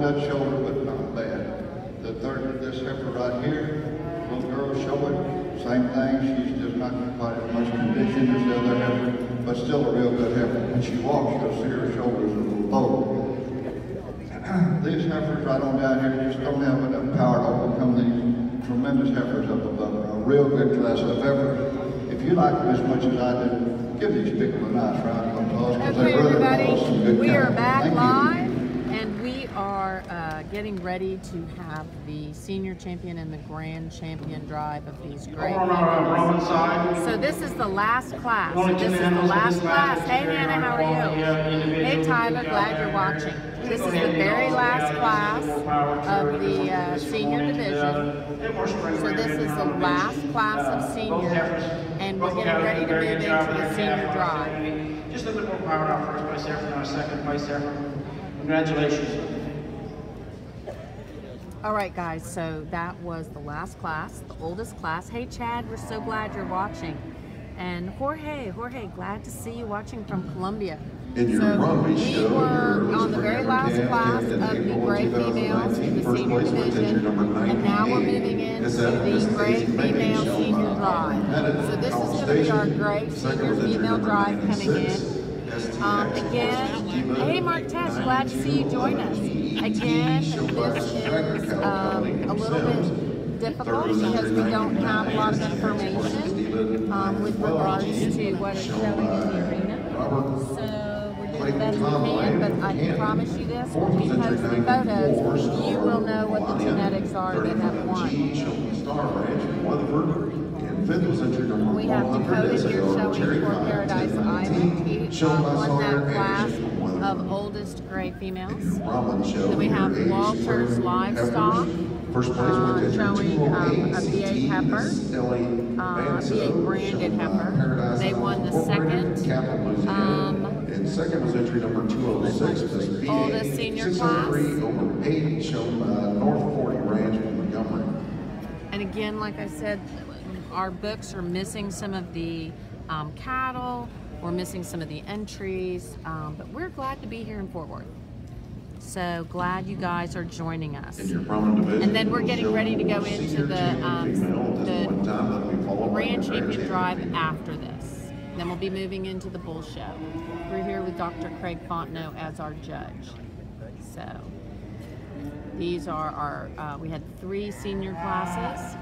That shoulder, but not bad. The third, this heifer right here, little girl showing, same thing. She's just not quite as much condition as the other heifer, but still a real good heifer. When she walks, you'll see her shoulders a little low. These heifers right on down here just don't have enough power to overcome these tremendous heifers up above. A real good class of heifers. If you like them as much as I do, give these people a nice round of applause because they really everybody, are some good we are back Thank you. live, and we are uh, getting ready to have the senior champion and the grand champion drive of these great Over on our Brahman animals. side. So this is the last class. So this is the last class. Hey Nana, how are you? Hey Tyler, glad you're watching. This is the very last class of the uh, senior division. So this is the last class of senior, and we're getting ready to move into the senior drive. Just a little more power out first place effort, not second place effort. Congratulations. All right, guys, so that was the last class, the oldest class. Hey, Chad, we're so glad you're watching. And Jorge, Jorge, glad to see you watching from Colombia. So we show, were on the very last class of the gray females in the senior division. And now we're moving into This out of the gray female senior drive. So this is going to be our great senior female drive coming 96, in. Um, again, hey Mark Tess, glad to see you join us. 92, Again, this is um, a little bit difficult because we don't have a lot of information um, with regards to what is showing in the arena. So we're the best we can, but I can promise you this, when we post the photos, you will know what the genetics are that Third have was won. G, Shelton Star Ranch from Weatherford. And fifth was entry number We have 100, Dakota here SO showing for Paradise 1019, Island. He shown uh, won that class of oldest gray females. Then we have Walters Livestock. First place uh, showing, um, a 208 V8 CT, heifer, Miss Ellie uh, V8 branded heifer. They won the second, um, And second was entry number 206, Miss V8 Oldest senior 603 over 8, shown by North 40 Ranch in Montgomery. And again, like I said, our books are missing some of the um, cattle, we're missing some of the entries, um, but we're glad to be here in Fort Worth. So glad you guys are joining us. In your prominent division. And then we're getting ready to go into the, um, the point in time, that'll be followed by Grand Champion Drive after this. Then we'll be moving into the bull show. We're here with Dr. Craig Fontenot as our judge. So these are our, uh, we had three senior classes.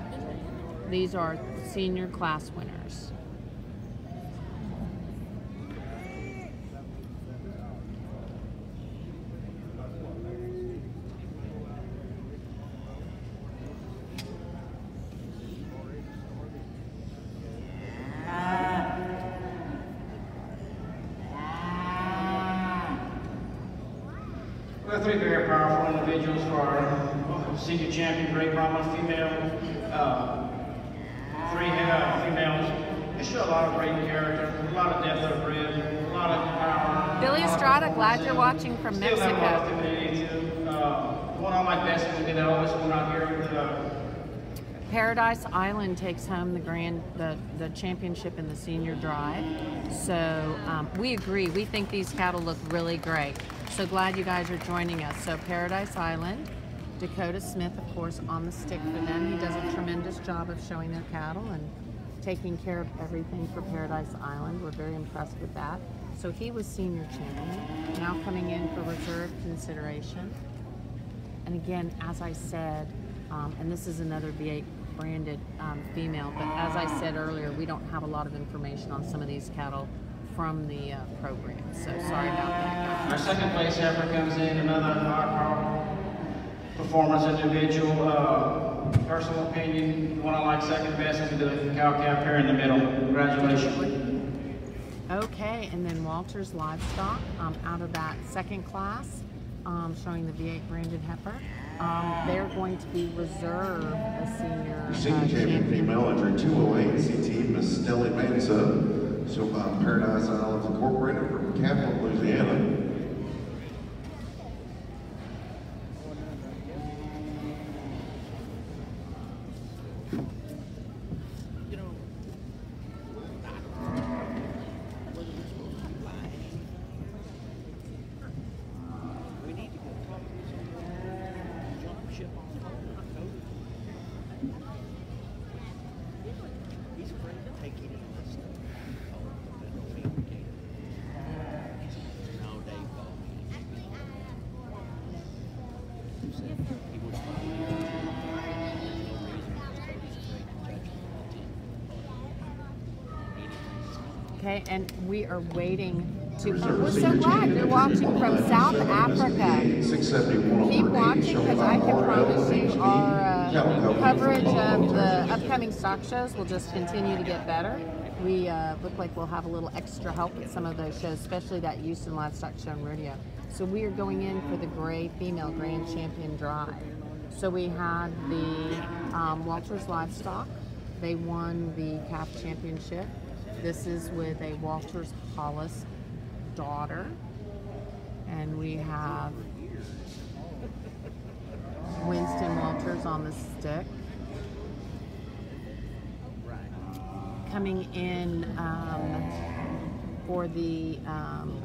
These are senior class winners. We have three very powerful individuals for our senior champion, great Brahma female. Uh, three uh, females. They show a lot of great character, a lot of depth of rib, a lot of power. Billy Estrada, glad you're watching from Still have a lot Mexico. of. Uh, one I like best would be the oldest one out here. Uh, Paradise Island takes home the grand the, the championship in the senior drive. So um, we agree. We think these cattle look really great. So glad you guys are joining us. So Paradise Island, Dakota Smith, of course, on the stick for them. He does a tremendous job of showing their cattle and taking care of everything for Paradise Island. We're very impressed with that. So he was senior champion, now coming in for reserve consideration. And again, as I said, um, and this is another V8 branded um, female, but as I said earlier, we don't have a lot of information on some of these cattle from the uh, program. So sorry about that, Our second place effort comes in, another high power performance individual. Uh, personal opinion, the one I like second best is the cow calf here in the middle. Congratulations. Okay, and then Walters Livestock um, out of that second class, um, showing the V8 branded heifer. Um, they're going to be reserve a senior, Your uh, senior champion champion. female entry 208 CT, Miss Stelly Manseaux, so by Paradise Islands Incorporated from Capital, Louisiana. Okay, and we are waiting to. Oh, we're so glad you're watching from South Africa. 671 Keep watching because I can promise you our uh, coverage of the upcoming stock shows will just continue to get better. We uh, look like we'll have a little extra help with some of those shows, especially that Houston Livestock Show and Rodeo. So we are going in for the Gray Female Grand Champion Drive. So we had the um, Walters Livestock. They won the calf championship. This is with a Walters Hollis daughter. And we have Winston Walters on the stick. Coming in um, for the um,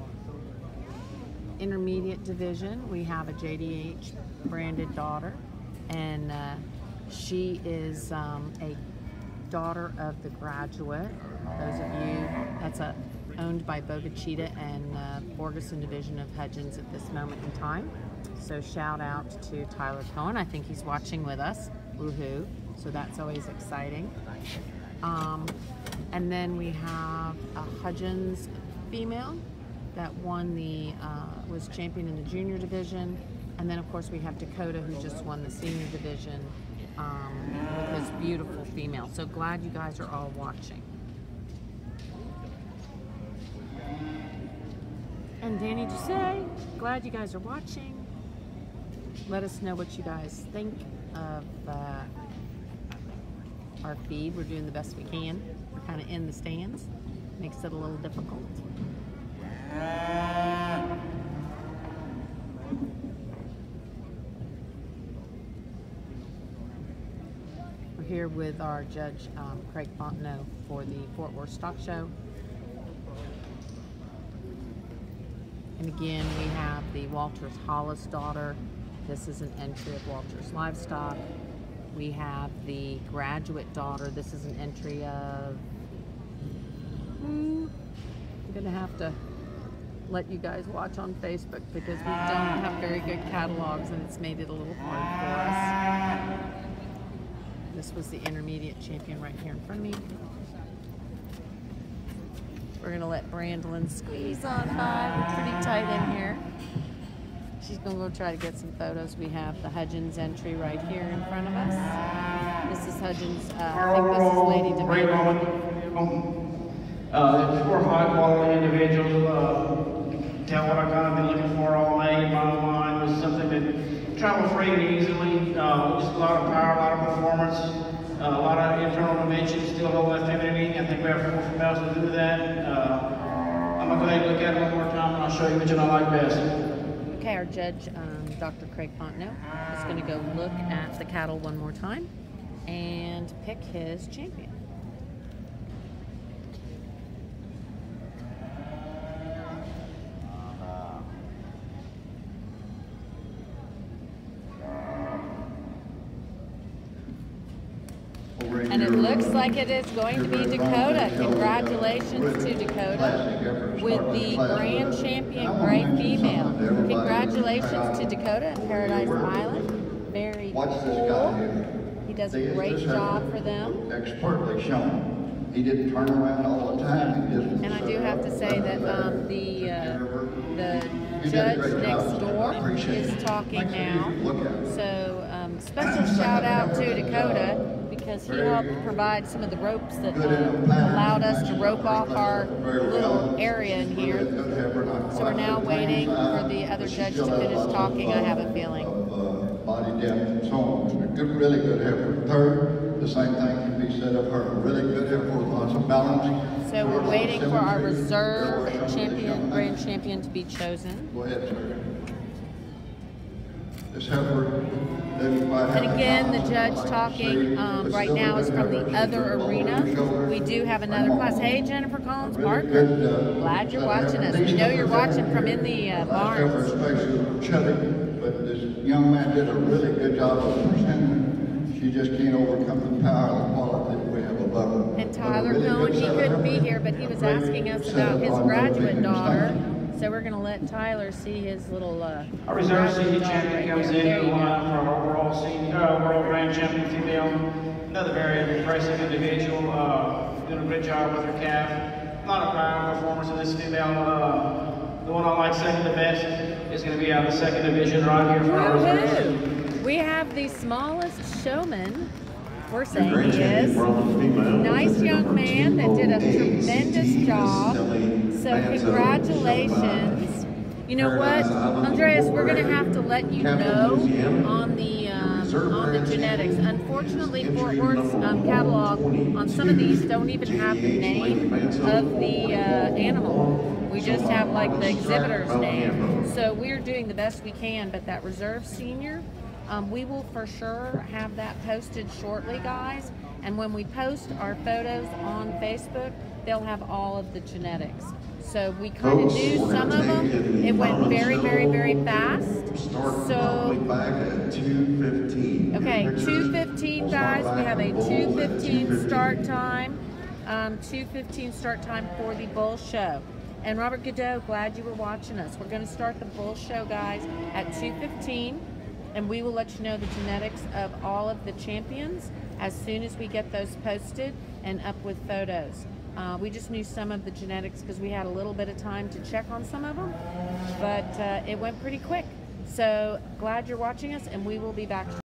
intermediate division, we have a JDH branded daughter, and uh, she is um, a daughter of the graduate. Those of you, that's a owned by Bogachita and uh, Borgeson division of Hudgins at this moment in time. So shout out to Tyler Cohen. I think he's watching with us. Woohoo! So that's always exciting. Um, and then we have a Hudgins female that won the uh, was champion in the junior division, and then of course we have Dakota who just won the senior division um, with his beautiful female. So glad you guys are all watching. And Danny Ducey, glad you guys are watching. Let us know what you guys think of uh, our feed. We're doing the best we can. We're kind of in the stands. Makes it a little difficult. We're here with our judge, um, Craig Fontenot, for the Fort Worth Stock Show. And again, we have the Walters Hollis daughter. This is an entry of Walters Livestock. We have the graduate daughter. This is an entry of. Hmm, I'm gonna have to let you guys watch on Facebook because we don't have very good catalogs and it's made it a little hard for us. This was the intermediate champion right here in front of me. We're gonna let Brandolyn squeeze on by. We're pretty tight in here. She's gonna go try to get some photos. We have the Hudgins entry right here in front of us. This is Hudgins. Uh, I think this is Lady Manso. Uh, four high quality individuals, uh, tell what I kind of been looking for all day in my mind was something that travel free and easily, uh, just a lot of power, a lot of performance, a lot of internal dimensions, still hold femininity. I think we have four females to do that. Uh, I'm gonna go ahead and look at it one more time and I'll show you which one I like best. Okay, our judge, um, Dr. Craig Fontenot, is going to go look at the cattle one more time and pick his champion. Over in And it your, looks uh, like it is going to be Dakota. Congratulations to uh, Dakota with the grand champion great female. something to everybody. Congratulations to Uh, Dakota and Paradise Island. Very cool. He does a great job for them. Expertly shown. He didn't turn around all the time. And I do have to say that um, the uh, the You did a judge next door is talking now. easy to look at. So um, special shout out to Dakota because he helped provide some of the ropes that Good in the pattern. allowed us to rope off our little area in here. Good heifer, not So we're now waiting for the other judge to finish talking, I have a feeling. Body depth and so on. Good, really good heifer. Third, the same thing can be said of her. Really good with lots of balance. So we're waiting for our reserve champion, grand champion to be chosen. Go ahead, sir. This heifer, they might have. And again, the judge talking um, right now is from the other arena. over the shoulder. We do have another class. Hey, Jennifer Collins Parker. uh, Glad you're watching us. We know you're watching from in the uh, barns. but this young man did a really good job of presenting. She just can't overcome the power and quality that we have above her. And Tyler Cohen, he couldn't be here, but he was asking us about his graduate daughter. Stomach. So So we're gonna let Tyler see his little. Uh, Our reserve senior champion right comes there. in There to line for our overall senior, uh, world grand champion female. Another very impressive individual, uh, doing a great job with her calf. A lot of proud performance of this female. Uh, the one I like second the best is going to be out of the second division right here for our reserves. We have the smallest showman. We're The saying he is. Nice young man that did a tremendous job. So congratulations. You know what, Andreas, we're gonna have to let you know on the um, on the genetics. Unfortunately, Fort Worth's um, catalog on some of these don't even have the name of the uh, animal. We just have like the exhibitor's name. So we're doing the best we can, but that reserve senior, um, we will for sure have that posted shortly, guys. And when we post our photos on Facebook, they'll have all of the genetics. So we kind of knew some of them. It went very, very, very fast. So, back at two fifteen. okay, two fifteen, guys. We have a two fifteen start time. Um, two fifteen start time for the bull show. And Robert Godot, glad you were watching us. We're going to start the bull show, guys, at two fifteen, and we will let you know the genetics of all of the champions as soon as we get those posted and up with photos. Uh, we just knew some of the genetics because we had a little bit of time to check on some of them, but uh, it went pretty quick. So glad you're watching us, and we will be back.